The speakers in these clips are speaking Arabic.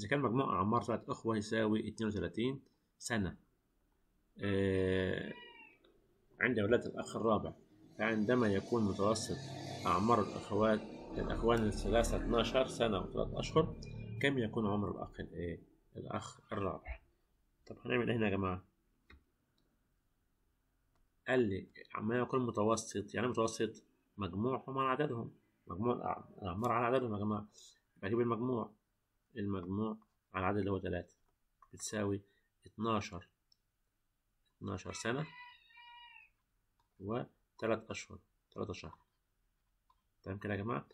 إذا كان مجموع أعمار ثلاث أخوة يساوي 32 سنة آه، عند ولادة الأخ الرابع فعندما يكون متوسط أعمار الأخوات الأخوان الثلاثة 12 سنة وثلاث أشهر كم يكون عمر الأخ الإيه؟ الأخ الرابع طب هنعمل إيه هنا يا جماعة؟ قال لي عما يكون متوسط يعني متوسط مجموعهم على عددهم مجموع الأع- الأعمار على عددهم يا جماعة يبقى أجيب المجموع المجموع على العدد اللي هو تلاتة. بتساوي اتناشر. اتناشر سنة وتلات أشهر. تلاتة شهر تمام كده يا جماعة؟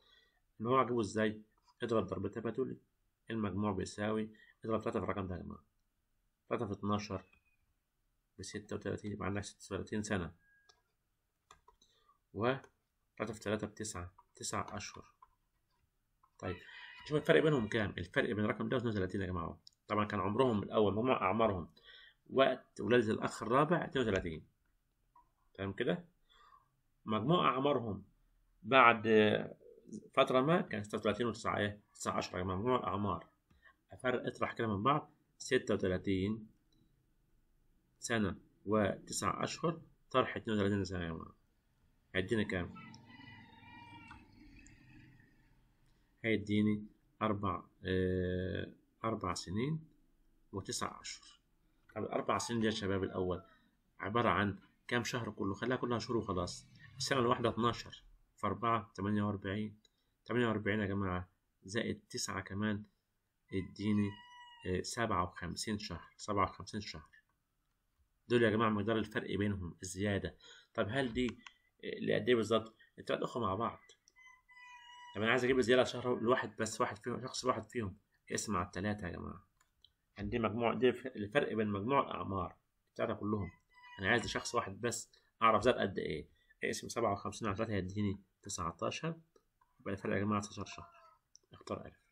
المجموع أجيبه إزاي؟ اضرب ضرب تبادلي المجموع بيساوي اضرب تلاتة في الرقم ده يا جماعة. تلاتة في اتناشر بستة وتلاتين يبقى عندك ستة وتلاتين سنة. و تلاتة في تلاتة بتسعة. تسع أشهر. طيب شوف الفرق بينهم كام؟ الفرق بين الرقم ده و 32 يا جماعة طبعا كان عمرهم الأول مجموع أعمارهم وقت ولادة الأخ الرابع 32 تمام كده؟ مجموع أعمارهم بعد فترة ما كان 36 و9 إيه؟ 19 يا جماعة مجموع الأعمار أفرق اطرح كده من بعض 36 سنة وتسع أشهر طرح 32 سنة يا جماعة هيديني كام؟ هيديني أربع آه أربع سنين وتسع أشهر. الأربع سنين دي يا شباب الأول. عبارة عن كام شهر كله؟ خليها كلها شهور وخلاص. السنة الواحدة 12 في أربعة تمانية وأربعين. تمانية وأربعين يا جماعة زائد تسعة كمان اديني آه سبعة وخمسين شهر. سبعة وخمسين شهر. دول يا جماعة مقدار الفرق بينهم الزيادة. طب هل دي اللي قد إيه بالظبط؟ التلات أخوة مع بعض. طب أنا عايز أجيب زيادة شهر لواحد بس واحد فيهم شخص واحد فيهم. اسم على التلاتة يا جماعة. يعني دي مجموع دي الفرق بين مجموع الأعمار بتاعتها كلهم. أنا عايز شخص واحد بس أعرف زاد قد اسم سبعة وخمسين على تلاتة هيديني تسعتاشر. يبقى الفرق يا جماعة تسعتاشر شهر. اختار ألف.